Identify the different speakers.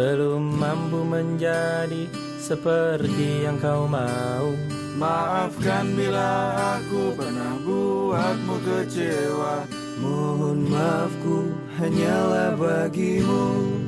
Speaker 1: Belum mampu menjadi seperti yang kau mau.
Speaker 2: Maafkan bila aku pernah buatmu kecewa.
Speaker 3: Mohon maafku hanyalah bagimu.